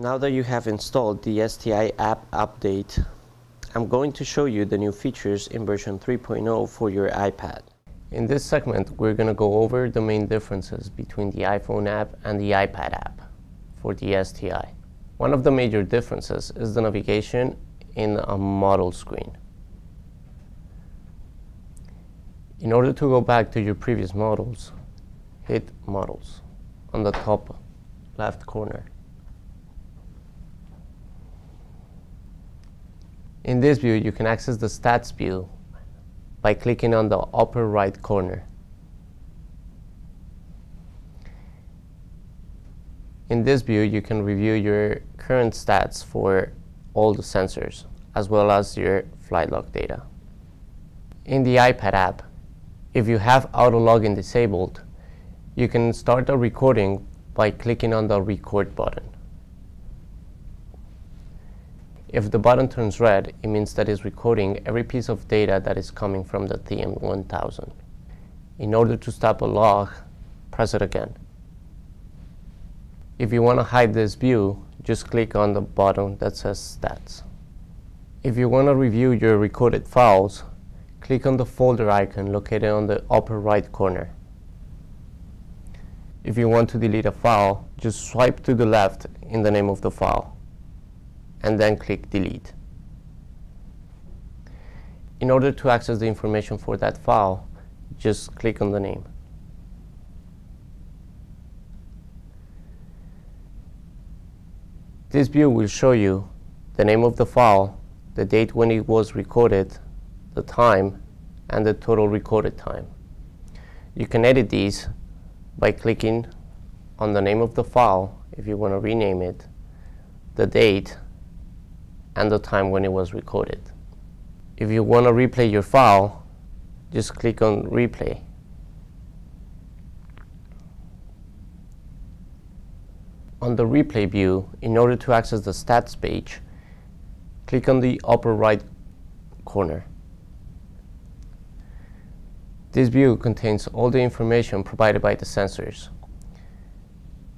Now that you have installed the STI app update, I'm going to show you the new features in version 3.0 for your iPad. In this segment, we're going to go over the main differences between the iPhone app and the iPad app for the STI. One of the major differences is the navigation in a model screen. In order to go back to your previous models, hit Models on the top left corner. In this view, you can access the Stats view by clicking on the upper right corner. In this view, you can review your current stats for all the sensors, as well as your flight log data. In the iPad app, if you have auto login disabled, you can start a recording by clicking on the record button. If the button turns red, it means that it's recording every piece of data that is coming from the TM1000. In order to stop a log, press it again. If you want to hide this view, just click on the button that says Stats. If you want to review your recorded files, click on the folder icon located on the upper right corner. If you want to delete a file, just swipe to the left in the name of the file and then click delete. In order to access the information for that file, just click on the name. This view will show you the name of the file, the date when it was recorded, the time, and the total recorded time. You can edit these by clicking on the name of the file if you want to rename it, the date, and the time when it was recorded. If you want to replay your file, just click on replay. On the replay view, in order to access the stats page, click on the upper right corner. This view contains all the information provided by the sensors.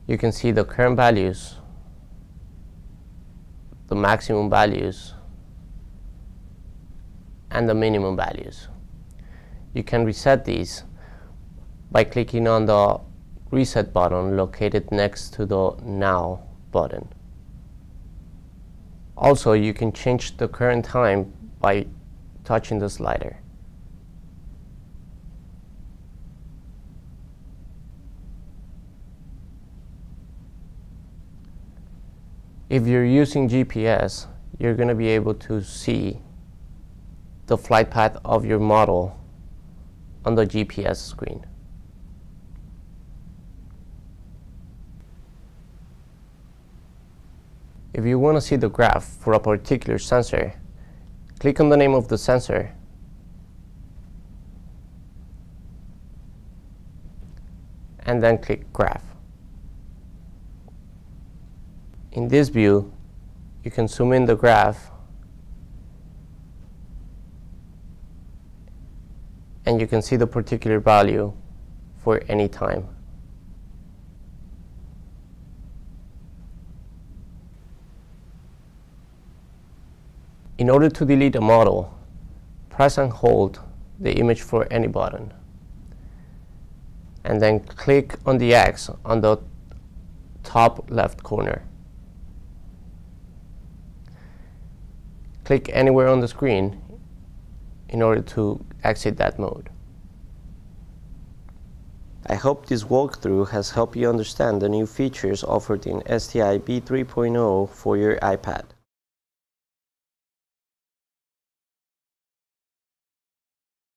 You can see the current values, the maximum values, and the minimum values. You can reset these by clicking on the reset button located next to the now button. Also, you can change the current time by touching the slider. If you're using GPS, you're going to be able to see the flight path of your model on the GPS screen. If you want to see the graph for a particular sensor, click on the name of the sensor and then click Graph. In this view, you can zoom in the graph and you can see the particular value for any time. In order to delete a model, press and hold the image for any button and then click on the X on the top left corner. Click anywhere on the screen in order to exit that mode. I hope this walkthrough has helped you understand the new features offered in STI B3.0 for your iPad.